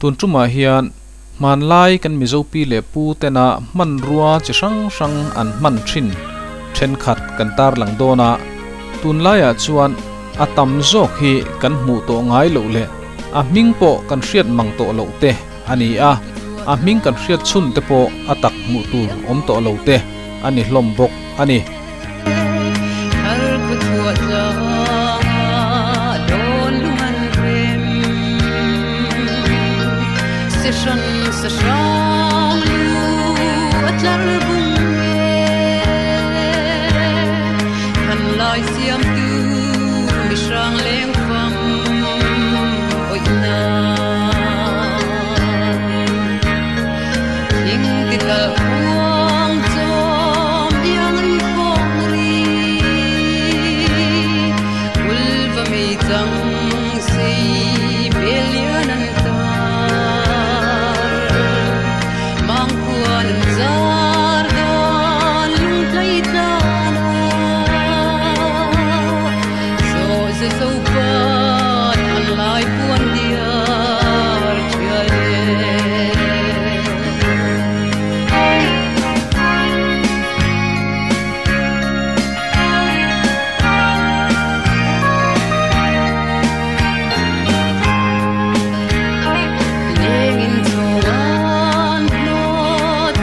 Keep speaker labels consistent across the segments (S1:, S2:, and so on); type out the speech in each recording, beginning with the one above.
S1: tun mà hiện màn lai kan mi dâu pi lệ pu tena man rua chỉ sang sang an man chín chen khát kan tar lang dona lai à chuan à atam zok hi kan mu to ngai lo le a à ming po kan hriat mang to lo te ani à a a ming kan hriat chun te po atak mu tu om to lo te ani hlom bok ani
S2: har ku thua It's Mr. Shaw.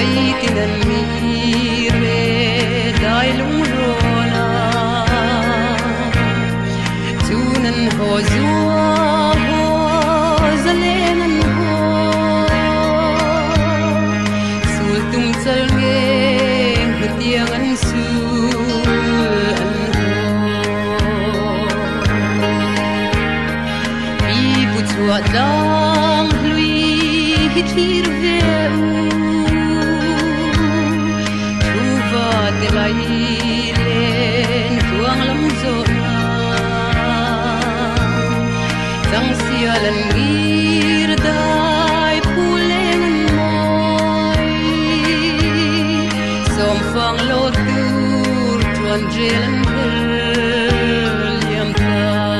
S2: rai tin an mi re dai lung ro na tunan ho zua ho zalen an ho sul tum te lai len tuang lam zo na tang sia lan ngir dai pu len moi som fang lo tur tuan jelan liam ta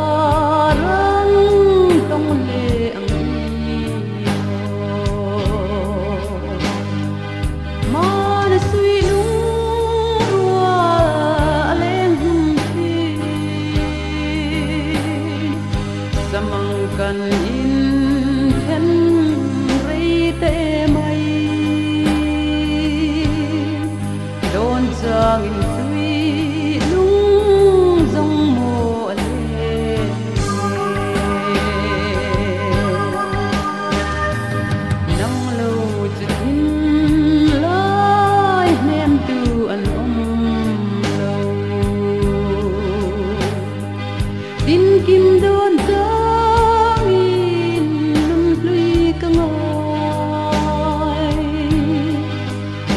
S2: tin kim don tang in lum lui ka ngai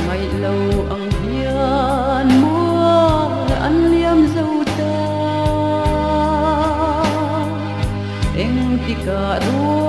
S2: mai lâu ang hian mua an liam dâu ta em cả đua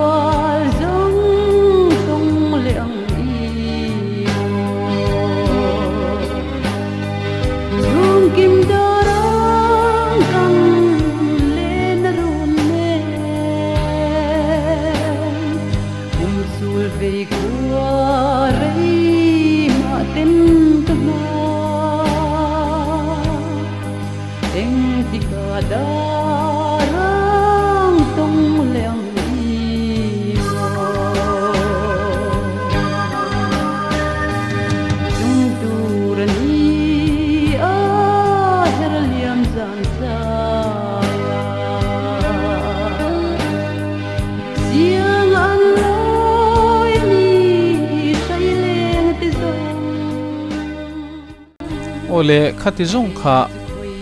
S2: โอเลขัดที่จงขะ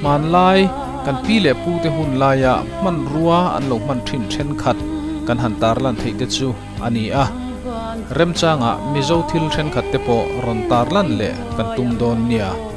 S2: มันไล tika darang tong leang iwa Yung turan i ahir liam zan saya Siang an loy ni say leng te zong
S1: ole khati zong kha man lai kan pi le pu te hun la ya, man ruwa an lo man thin then khat. Kan han tar lan thei te chu, ani a. Rem changa mizo thil then khat te po, ron tar lan le, kan tum don nia.
S2: Thank